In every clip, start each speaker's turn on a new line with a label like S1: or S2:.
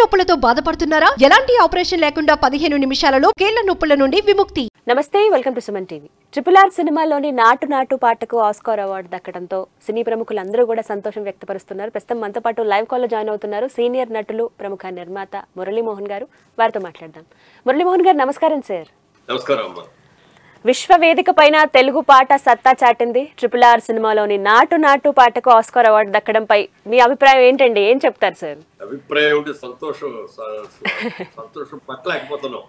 S1: నొప్పులతో బాధపడుతున్నారా? ఎలాంటి ఆపరేషన్ లేకుండా పదిహేను నిమిషాలలో కీళ్ళ నొప్పుల నుండి విముక్తి.
S2: నమస్తే welcome to Suman TV. Triple R సినిమాలోని నాటు నాటు పాటకు ఆస్కార్ అవార్డు దక్కడంతో సినీ ప్రముఖులందరూ కూడా సంతోషం వ్యక్తపరుస్తున్నారు. ప్రస్తుతం మనతో పాటు లైవ్ కాల్లో జాయిన్ అవుతున్నారు సీనియర్ నటులు ప్రముఖ నిర్మాత మురళీమోహన్ గారు. వారితో మాట్లాడదాం. మురళీమోహన్ గారు నమస్కారం సార్.
S3: నమస్కారం అమ్మా
S2: విశ్వ వేదిక పైన తెలుగు పాట సత్తా చాటింది. ట్రిపుల్ ఆర్ సినిమాలోని నాటు నాటు పాటకు ఆస్కార్ అవార్డు దక్కడంపై మీ అభిప్రాయం ఏంటండి? ఏం చెప్తారు సార్
S3: అభిప్రాయం ఉంటే సంతోషం సంతోషం పట్టలేకపోతున్నాం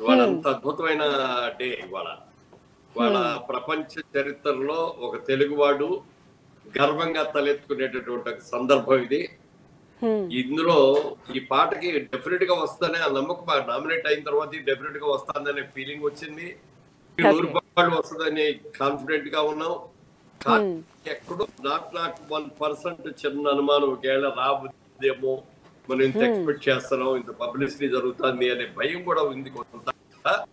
S3: ఇవాళ అంత అద్భుతమైన డే ఇవాళ. ఇవాళ ప్రపంచ చరిత్రలో ఒక తెలుగువాడు గర్వంగా తలెత్తుకునేటటువంటి ఒక సందర్భం ఇది.
S2: హ్మ్.
S3: ఇందులో ఈ పాటకి డెఫినెట్గా వస్తానే ఆ నమ్మకం నామినేట్ అయిన తర్వాత డెఫినెట్గా వస్తుందనే ఫీలింగ్ వచ్చింది. నూరు రూపాయలు వస్తుందని కాన్ఫిడెంట్గా ఉన్నాం. కానీ ఎక్కడో నాట్ నాట్ వన్ పర్సెంట్ చిన్న అనుమానం ఒకవేళ రాబోదేమో మనం ఇంత ఎక్స్పెక్ట్ చేస్తున్నాం ఇంత పబ్లిసిటీ జరుగుతుంది అనే భయం కూడా ఉంది కొంత.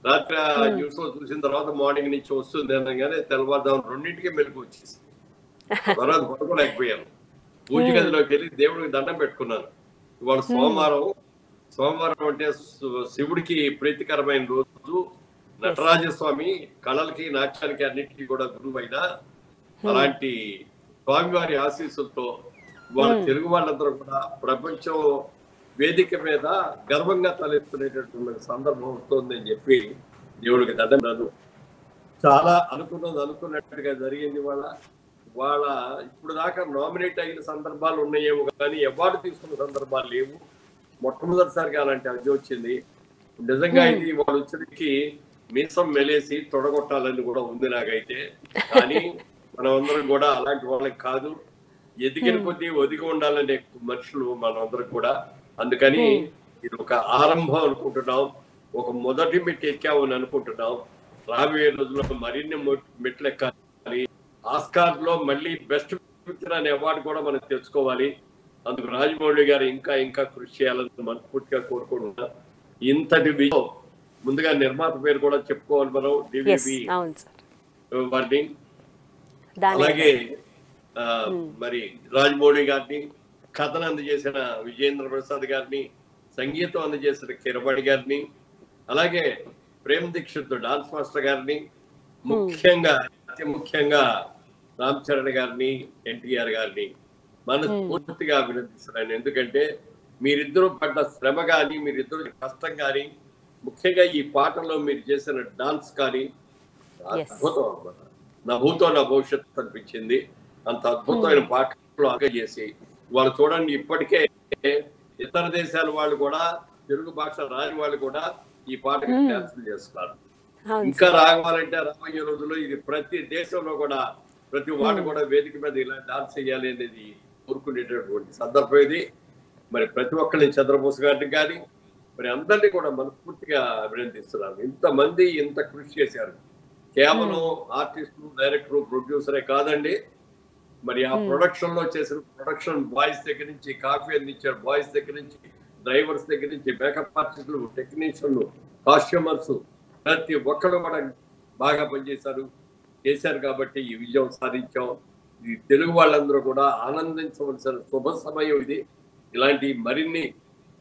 S3: రాత్రి న్యూస్లో చూసిన తర్వాత మార్నింగ్ నుంచి వస్తుంది అనగానే తెల్లవారుదాం రెండింటికి మెలకు వచ్చేసి తర్వాత పడుకోలేకపోయాను. పూజ గదిలోకి వెళ్ళి దేవుడికి దండం పెట్టుకున్నాను. ఇవాళ సోమవారం సోమవారం అంటే శివుడికి ప్రీతికరమైన రోజు. నటరాజస్వామి కళలకి నాట్యానికి అన్నిటికీ కూడా గురువైన అలాంటి స్వామివారి ఆశీస్సులతో వాళ్ళ తెలుగు వాళ్ళందరూ కూడా ప్రపంచం వేదిక మీద గర్వంగా తలెత్తుకునేటటువంటి సందర్భం వస్తుందని చెప్పి దేవుడికి దండం చాలా అనుకున్నది అనుకున్నట్టుగా జరిగింది వాళ్ళ వాళ్ళ ఇప్పుడు దాకా నామినేట్ అయిన సందర్భాలు ఉన్నాయేమో కానీ అవార్డు తీసుకున్న సందర్భాలు లేవు. మొట్టమొదటిసారిగా అలాంటి అర్జీ వచ్చింది. నిజంగా ఇది వాళ్ళు వచ్చరికి మీసం మెలేసి తొడగొట్టాలని కూడా ఉంది నాకైతే. కానీ మనం అందరం కూడా అలాంటి వాళ్ళకి కాదు. ఎదిగిన కొద్దీ ఒదిగి ఉండాలనే మనుషులు మనమందరం కూడా. అందుకని ఇది ఒక ఆరంభం అనుకుంటున్నాం. ఒక మొదటి మెట్టు ఎక్కామని అనుకుంటున్నాం. రాబోయే రోజుల్లో మరిన్ని మెట్లు ఎక్కాలి. ఆస్కార్లో మళ్ళీ బెస్ట్ పిక్చర్ అనే అవార్డు కూడా మనం తెచ్చుకోవాలి. అందుకు రాజమౌళి గారు ఇంకా ఇంకా కృషి చేయాలని మనస్ఫూర్తిగా కోరుకుంటున్నా. ఇంతటి విజయం ముందుగా నిర్మాత పేరు కూడా చెప్పుకోవాలి మనం
S2: అవును సార్.
S3: వారిని అలాగే ఆ, మరి రాజమౌళి గారిని కథను అందజేసిన విజేంద్ర ప్రసాద్ గారిని సంగీతం అందజేసిన కిరవాణి గారిని అలాగే ప్రేమ్ దీక్షిత్ డాన్స్ మాస్టర్ గారిని ముఖ్యంగా అతి ముఖ్యంగా రామ్ చరణ్ గారిని ఎన్టీఆర్ గారిని మనస్ఫూర్తిగా అభినందిస్తున్నాను. ఎందుకంటే మీరిద్దరూ పడ్డ శ్రమ కానీ మీరిద్దరు కష్టం కానీ ముఖ్యంగా ఈ పాటలో మీరు చేసిన డాన్స్ కానీ. అద్భుతం అన్నమాట. నా భూతో నా భవిష్యత్తు అనిపించింది అంత అద్భుతమైన పాటలు అక్క చేసి వాళ్ళు చూడండి ఇప్పటికే ఇతర దేశాల వాళ్ళు కూడా తెలుగు భాష రాని వాళ్ళు కూడా ఈ పాటకి డాన్సులు చేస్తున్నారు.
S2: అవును
S3: ఇంకా రావాలంటే రాబోయే రోజుల్లో ఇది ప్రతి దేశంలో కూడా ప్రతి వాడు కూడా వేదిక మీద ఇలా డాన్స్ చేయాలి అనేది కోరుకునేటటువంటి సందర్భం ఇది. మరి ప్రతి ఒక్కరిని చంద్రబోస్ గారిని కానీ మరి అందరినీ కూడా మనస్ఫూర్తిగా అభినందిస్తున్నాను. ఇంతమంది ఇంత కృషి చేశారు. కేవలం ఆర్టిస్టు డైరెక్టర్ ప్రొడ్యూసరే కాదండి. మరి ఆ ప్రొడక్షన్లో చేసిన ప్రొడక్షన్ బాయ్స్ దగ్గర నుంచి కాఫీ అందించారు బాయ్స్ దగ్గర నుంచి డ్రైవర్స్ దగ్గర నుంచి మేకప్ ఆర్టిస్టులు టెక్నీషియన్లు కాస్ట్యూమర్స్ ప్రతి ఒక్కరు కూడా బాగా పనిచేశారు. చేశారు కాబట్టి ఈ విజయం సాధించాం. ఈ తెలుగు వాళ్ళందరూ కూడా ఆనందించవలసిన శుభ సమయం ఇది. ఇలాంటి మరిన్ని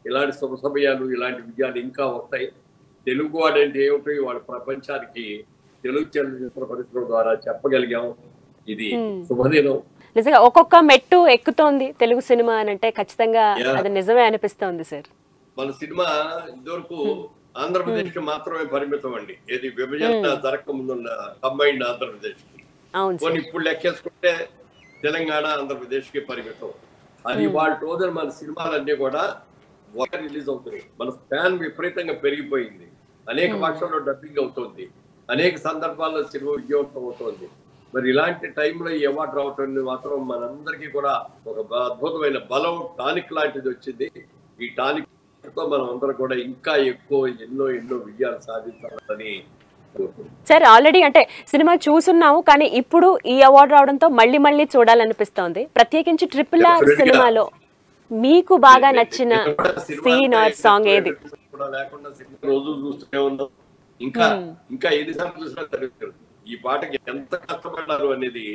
S3: ఇలాంటి శుభ సమయాలు ఇలాంటి విజయాలు ఇంకా వస్తాయి. తెలుగు వాడంటే ఏమిటో వాళ్ళ ప్రపంచానికి తెలుగు చలనచిత్ర పరిశ్రమ ద్వారా చెప్పగలిగాం. ఇది శుభదినం.
S2: నిజంగా ఒక్కొక్క మెట్టు ఎక్కుతోంది తెలుగు సినిమా అని అంటే ఖచ్చితంగా. అది నిజమే అనిపిస్తోంది సార్.
S3: మన సినిమా ఇదివరకు ఆంధ్రప్రదేశ్కి మాత్రమే పరిమితం అండి ఏది విభజన జరగక ముందున్న కంబైన్డ్
S2: ఆంధ్రప్రదేశ్కి
S3: కొన్ని ఇప్పుడు లెక్కేసుకుంటే తెలంగాణ ఆంధ్రప్రదేశ్కి పరిమితం. అది వాళ్ళ రోజున మన సినిమాలన్నీ కూడా ఒక రిలీజ్ అవుతున్నాయి మన ఫ్యాన్ విపరీతంగా పెరిగిపోయింది. అనేక భాషల్లో డబ్బింగ్ అవుతుంది. అనేక సందర్భాల్లో సినిమా విజయవంతం అవుతుంది. మరి ఇలాంటి టైంలో ఈ అవార్డు రావటం మాత్రం మనందరికీ కూడా ఒక అద్భుతమైన బలం టానిక్ లాంటిది వచ్చింది. ఈ టానిక్తో మనం అందరం కూడా ఇంకా ఎక్కువ ఎన్నో ఎన్నో విజయాలు సాధించాలని
S2: సార్ ఆల్రెడీ అంటే సినిమా చూసున్నాము కానీ ఇప్పుడు ఈ అవార్డు రావడంతో మళ్ళీ మళ్ళీ చూడాలనిపిస్తోంది. ప్రత్యేకించి ట్రిపుల్ ఆర్. సినిమాలో మీకు బాగా నచ్చిన సీన్ ఆర్ సాంగ్ ఏది?
S3: కూడా లేకుండా సినిమా రోజు చూస్తూనే ఉన్నాం. ఇంకా ఇంకా ఎన్ని సార్లు చూసినా ఈ పాటకి ఎంత కష్టపడ్డారు అనేది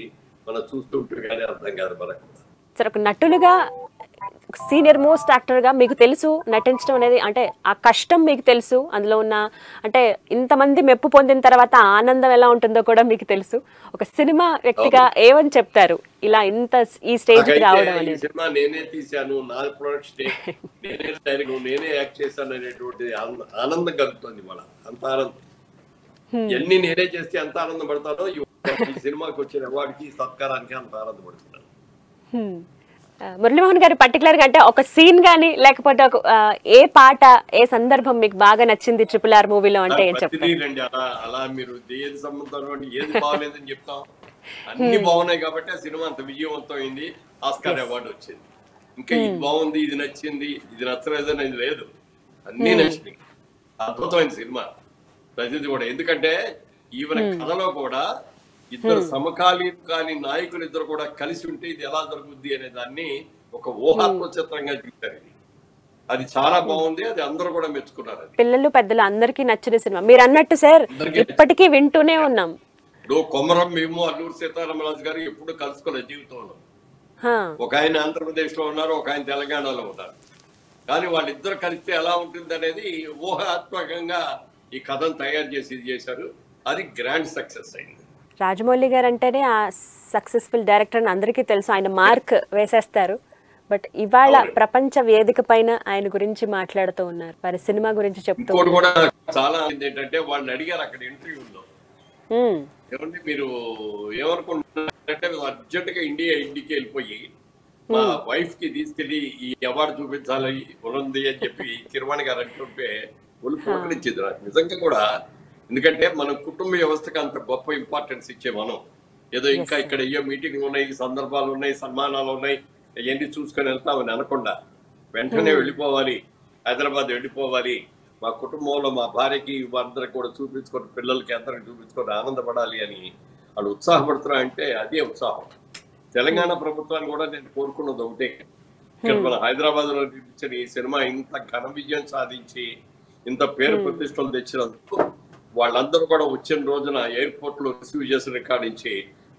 S3: మనం చూస్తుంటే కానీ అర్థం కాదు మనకు.
S2: సార్ ఒక నటులుగా సీనియర్ మోస్ట్ యాక్టర్గా మీకు తెలుసు నటించడం అనేది అంటే ఆ కష్టం మీకు తెలుసు అందులో ఉన్న అంటే ఇంతమంది మెప్పు పొందిన తర్వాత ఆనందం ఎలా ఉంటుందో కూడా మీకు తెలుసు. ఒక సినిమా వ్యక్తిగా ఏమని చెప్తారు ఇలా ఇంత ఈ స్టేజ్కి
S3: నాకైతే
S2: రావడం అనేది.
S3: నేనే తీశాను నా నేనే డైరెక్ట్ నేనే యాక్ట్ చేశాను అనేటువంటి ఆనంద- కలుగుతుంది అంత ఆనందం. ఎన్ని నేనే చేస్తే ఎంత ఆనందం పడతానో ఈ సినిమాకి వచ్చిన అవార్డుకి సత్కారానికి అంత ఆనందపడుతున్నాను
S2: హ్మ్. ఆ, మురళీమోహన్ గారు పర్టికులర్గా అంటే ఒక సీన్ గానీ లేకపోతే ఒక ఏ పాట ఏ సందర్భం మీకు బాగా నచ్చింది ట్రిపుల్ ఆర్ మూవీలో అంటే ఏం
S3: అలా మీరు ఏది సంబంధం ఏది బాగలేదని చెప్తాం. అన్ని బాగున్నాయి కాబట్టి ఆ సినిమా అంత విజయవంతం అయింది ఆస్కార్ అవార్డు వచ్చింది. ఇంకా ఇది బాగుంది ఇది నచ్చింది ఇది నచ్చలేదు అనేది లేదు. అన్ని నచ్చినాయి. అద్భుతమైన సినిమా. ప్రతిది కూడా. ఎందుకంటే ఈవెన్ కథలో కూడా ఇద్దరు సమకాలీన కాని నాయకులు ఇద్దరు కూడా కలిసి ఉంటే ఇది ఎలా జరుగుద్ది అనే దాన్ని ఒక ఊహాత్మ చిత్రంగా చూపారు ఇది. అది చాలా బాగుంది అది అందరూ కూడా మెచ్చుకున్నారు
S2: పిల్లలు పెద్దలు అందరికీ నచ్చిన సినిమా. మీరు అన్నట్టు సార్ ఇప్పటికీ వింటూనే ఉన్నాం.
S3: ఇప్పుడు కొమరం మేము అల్లూరు సీతారామరాజు గారు ఎప్పుడు కలుసుకోలేదు జీవితంలో. ఒక ఆయన ఆంధ్రప్రదేశ్లో ఉన్నారు ఒక ఆయన తెలంగాణలో ఉన్నారు. కానీ వాళ్ళిద్దరు కలిస్తే ఎలా ఉంటుంది అనేది ఊహాత్మకంగా ఈ కథను తయారు చేసి ఇది చేశారు. అది గ్రాండ్ సక్సెస్ అయింది.
S2: రాజమౌళి గారు అంటేనే ఆ సక్సెస్ఫుల్ డైరెక్టర్ అని అందరికీ తెలుసు. ఆయన మార్క్ వేసేస్తారు. బట్ ఇవాళ. ప్రపంచ వేదిక పైన ఆయన గురించి మాట్లాడుతూ ఉన్నారు. వారి సినిమా గురించి చెప్తూ
S3: కూడా చాలా ఏంటంటే వాళ్ళని అడిగారు అక్కడ ఇంటర్వ్యూలో. ఏమంటే మీరు ఏమనుకుంటున్నారంటే అర్జెంట్గా ఇండియా ఇంటికి వెళ్ళిపోయి మా వైఫ్కి తీసుకెళ్ళి ఈ అవార్డు చూపించాలి ఉంది అని చెప్పి కిరవాణి గారు అంటుంటే ఒళ్ళు పులకరించింది నాకు. నిజంగా కూడా ఎందుకంటే మన కుటుంబ వ్యవస్థకి అంత గొప్ప ఇంపార్టెన్స్ ఇచ్చే మనం. ఏదో ఇంకా ఇక్కడ ఏ మీటింగ్ ఉన్నాయి సందర్భాలు ఉన్నాయి సన్మానాలు ఉన్నాయి అవన్నీ చూసుకొని వెళ్తామని అనకుండా వెంటనే వెళ్ళిపోవాలి హైదరాబాద్ వెళ్ళిపోవాలి. మా కుటుంబంలో మా భార్యకి అందరికి కూడా చూపించుకొని పిల్లలకి అందరికి చూపించుకొని ఆనందపడాలి అని వాళ్ళు ఉత్సాహపడుతున్నా అంటే అదే ఉత్సాహం. తెలంగాణ ప్రభుత్వాన్ని కూడా నేను కోరుకున్నది ఒకటే. ఇక్కడ మన హైదరాబాద్లో నిర్మించిన ఈ సినిమా ఇంత ఘన విజయం సాధించి ఇంత పేరు ప్రతిష్టలు తెచ్చినందుకు వాళ్ళందరూ కూడా వచ్చిన రోజున ఎయిర్పోర్ట్లో రిసీవ్ చేసిన రికార్డించి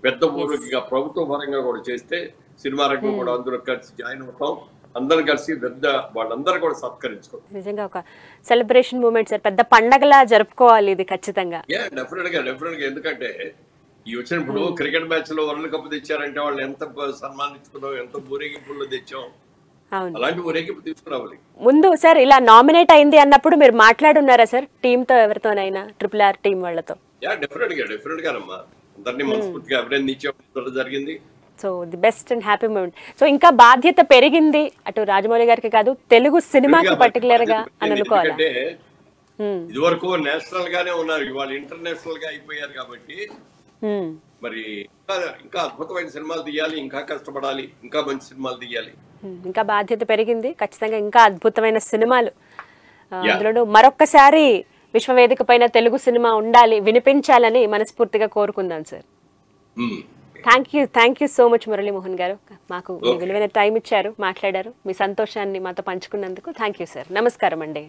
S3: పెద్ద ఊరికి ప్రభుత్వ పరంగా కూడా చేస్తే సినిమా రంగం కూడా అందరూ కలిసి జాయిన్ అవుతాం. అందరం కలిసి పెద్ద వాళ్ళందరూ కూడా సత్కరించుకుంటాం.
S2: నిజంగా ఒక సెలబ్రేషన్ మూమెంట్ సార్ పెద్ద పండగలా జరుపుకోవాలి ఇది ఖచ్చితంగా.
S3: డెఫినెట్గా డెఫినెట్గా ఎందుకంటే ఈ వచ్చినప్పుడు క్రికెట్ మ్యాచ్లో వరల్డ్ కప్ తెచ్చారంటే వాళ్ళు ఎంత సన్మానించుకున్నాం ఎంత ఊరేగింపుల్లో తెచ్చాం. అలాంటి ఊరేగింపు తీసుకురావాలి.
S2: ముందు సార్ ఇలా నామినేట్ అయింది అన్నప్పుడు మీరు మాట్లాడున్నారా సార్? టీంతో ఎవరితోనైనా? ట్రిపుల్ ఆర్ టీం వాళ్ళతో?
S3: యా డెఫినెట్గా డెఫినెట్ గానమ్మా అందరినీ మనస్ఫూర్తిగా అభినందించడం జరిగింది.
S2: So the best and happy moment. So ఇంకా బాధ్యత పెరిగింది అటు రాజమౌళి గారికి కాదు తెలుగు సినిమాకి పర్టికులర్గా అని అనుకోవాలి?
S3: ఎందుకంటే ఇదివరకు నేషనల్ గానే ఉన్నారు. ఇవాళ ఇంటర్నేషనల్గా అయిపోయారు కాబట్టి మరి ఇంకా అద్భుతమైన సినిమాలు తీయాలి ఇంకా కష్టపడాలి ఇంకా మంచి సినిమాలు తీయాలి.
S2: ఇంకా బాధ్యత పెరిగింది. ఖచ్చితంగా ఇంకా అద్భుతమైన సినిమాలు. అందులోనూ మరొక్కసారి విశ్వవేదిక పైన తెలుగు సినిమా ఉండాలి వినిపించాలని మనస్ఫూర్తిగా కోరుకుందాం sir. Thank you thank you so much Muralimohan గారు. మాకు. విలువైన టైం ఇచ్చారు మాట్లాడారు. మీ సంతోషాన్ని మాతో పంచుకున్నందుకు థ్యాంక్ యూ సార్. నమస్కారం అండి.